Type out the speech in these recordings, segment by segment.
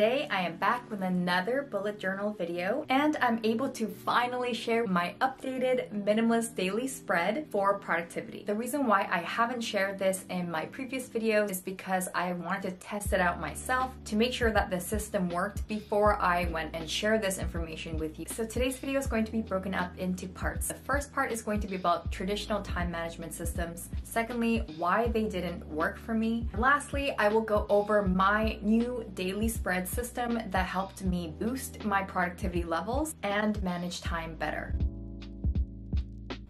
Today I am back with another bullet journal video and I'm able to finally share my updated minimalist daily spread for productivity. The reason why I haven't shared this in my previous videos is because I wanted to test it out myself to make sure that the system worked before I went and shared this information with you. So today's video is going to be broken up into parts. The first part is going to be about traditional time management systems. Secondly, why they didn't work for me. Lastly, I will go over my new daily spread system that helped me boost my productivity levels and manage time better.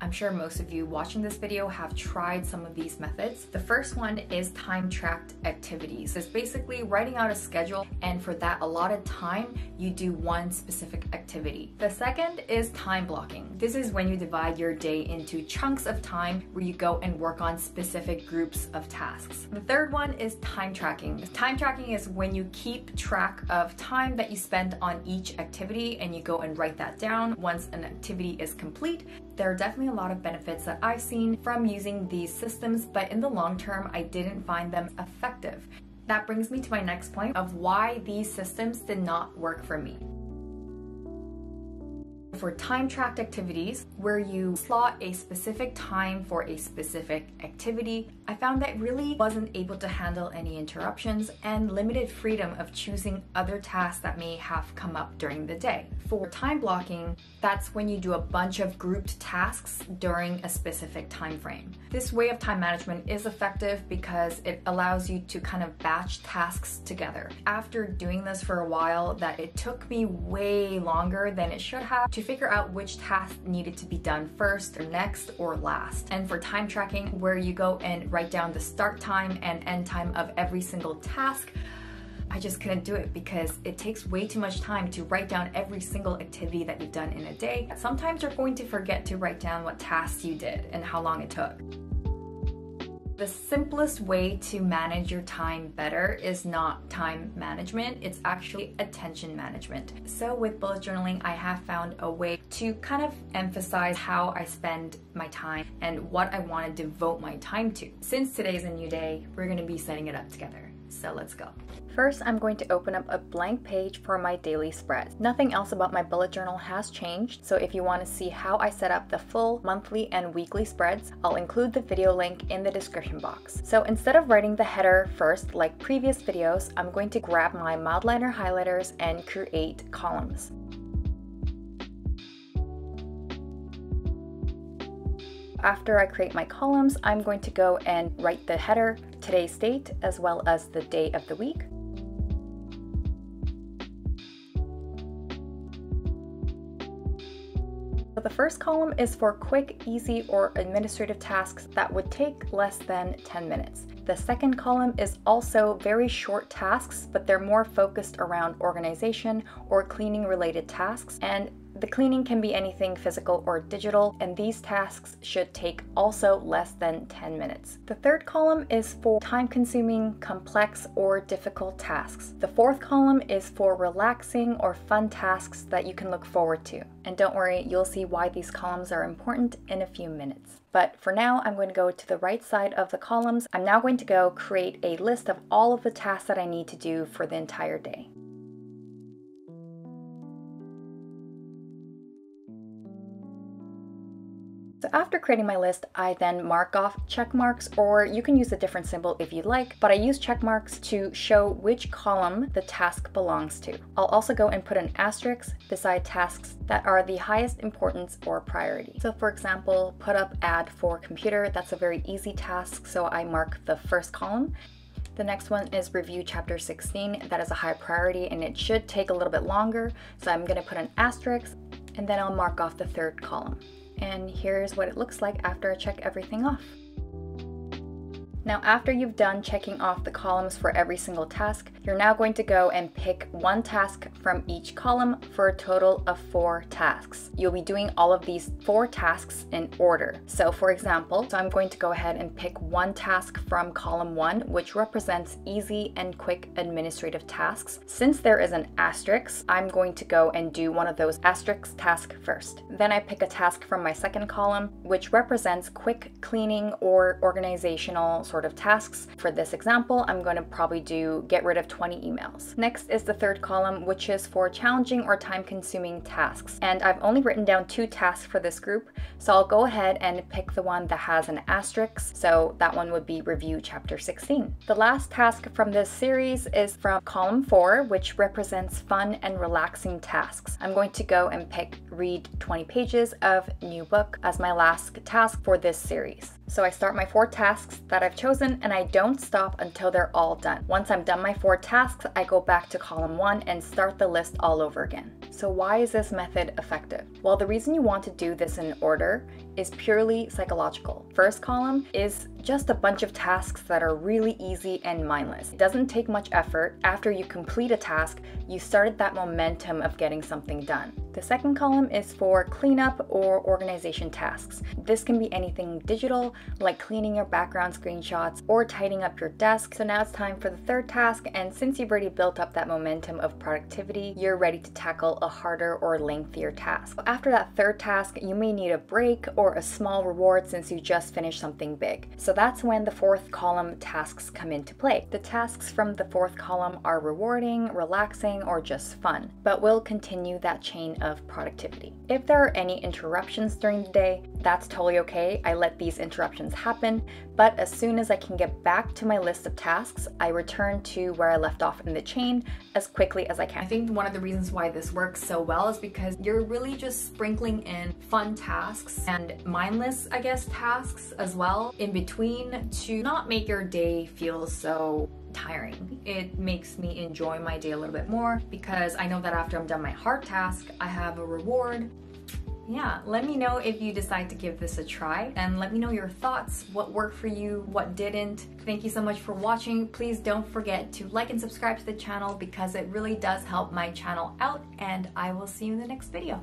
I'm sure most of you watching this video have tried some of these methods. The first one is time tracked activities. It's basically writing out a schedule and for that allotted time, you do one specific activity. The second is time blocking. This is when you divide your day into chunks of time where you go and work on specific groups of tasks. The third one is time tracking. Time tracking is when you keep track of time that you spend on each activity and you go and write that down once an activity is complete. There are definitely a lot of benefits that I've seen from using these systems, but in the long term, I didn't find them effective. That brings me to my next point of why these systems did not work for me for time tracked activities where you slot a specific time for a specific activity, I found that really wasn't able to handle any interruptions and limited freedom of choosing other tasks that may have come up during the day. For time blocking, that's when you do a bunch of grouped tasks during a specific time frame. This way of time management is effective because it allows you to kind of batch tasks together. After doing this for a while, that it took me way longer than it should have to figure out which task needed to be done first or next or last. And for time tracking, where you go and write down the start time and end time of every single task, I just couldn't do it because it takes way too much time to write down every single activity that you've done in a day. Sometimes you're going to forget to write down what tasks you did and how long it took. The simplest way to manage your time better is not time management, it's actually attention management. So, with bullet journaling, I have found a way to kind of emphasize how I spend my time and what I want to devote my time to. Since today is a new day, we're going to be setting it up together. So, let's go. First, I'm going to open up a blank page for my daily spread. Nothing else about my bullet journal has changed, so if you want to see how I set up the full monthly and weekly spreads, I'll include the video link in the description box. So instead of writing the header first like previous videos, I'm going to grab my Mildliner highlighters and create columns. After I create my columns, I'm going to go and write the header, today's date, as well as the day of the week. So the first column is for quick, easy, or administrative tasks that would take less than 10 minutes. The second column is also very short tasks, but they're more focused around organization or cleaning related tasks. And the cleaning can be anything physical or digital, and these tasks should take also less than 10 minutes. The third column is for time consuming, complex, or difficult tasks. The fourth column is for relaxing or fun tasks that you can look forward to. And don't worry, you'll see why these columns are important in a few minutes. But for now, I'm going to go to the right side of the columns. I'm now going to go create a list of all of the tasks that I need to do for the entire day. So after creating my list, I then mark off check marks, or you can use a different symbol if you'd like, but I use check marks to show which column the task belongs to. I'll also go and put an asterisk beside tasks that are the highest importance or priority. So for example, put up ad for computer, that's a very easy task, so I mark the first column. The next one is review chapter 16. That is a high priority and it should take a little bit longer. So I'm gonna put an asterisk and then I'll mark off the third column and here's what it looks like after I check everything off. Now after you've done checking off the columns for every single task, you're now going to go and pick one task from each column for a total of four tasks. You'll be doing all of these four tasks in order. So for example, so I'm going to go ahead and pick one task from column one, which represents easy and quick administrative tasks. Since there is an asterisk, I'm going to go and do one of those asterisk tasks first. Then I pick a task from my second column, which represents quick cleaning or organizational sort of tasks. For this example, I'm going to probably do get rid of 20 emails. Next is the third column, which is for challenging or time consuming tasks. And I've only written down two tasks for this group, so I'll go ahead and pick the one that has an asterisk. So that one would be review chapter 16. The last task from this series is from column 4, which represents fun and relaxing tasks. I'm going to go and pick read 20 pages of new book as my last task for this series. So I start my four tasks that I've chosen and I don't stop until they're all done. Once I'm done my four tasks, I go back to column one and start the list all over again. So why is this method effective? Well, the reason you want to do this in order is purely psychological. First column is just a bunch of tasks that are really easy and mindless. It doesn't take much effort. After you complete a task, you started that momentum of getting something done. The second column is for cleanup or organization tasks. This can be anything digital, like cleaning your background screenshots or tidying up your desk. So now it's time for the third task, and since you've already built up that momentum of productivity, you're ready to tackle a harder or lengthier task. After that third task, you may need a break or a small reward since you just finished something big. So that's when the fourth column tasks come into play. The tasks from the fourth column are rewarding, relaxing, or just fun, but we'll continue that chain of productivity. If there are any interruptions during the day, that's totally okay. I let these interruptions happen, but as soon as I can get back to my list of tasks, I return to where I left off in the chain as quickly as I can. I think one of the reasons why this works so well is because you're really just sprinkling in fun tasks and mindless, I guess, tasks as well in between to not make your day feel so tiring. It makes me enjoy my day a little bit more because I know that after I'm done my hard task, I have a reward. Yeah, let me know if you decide to give this a try and let me know your thoughts, what worked for you, what didn't. Thank you so much for watching. Please don't forget to like and subscribe to the channel because it really does help my channel out and I will see you in the next video.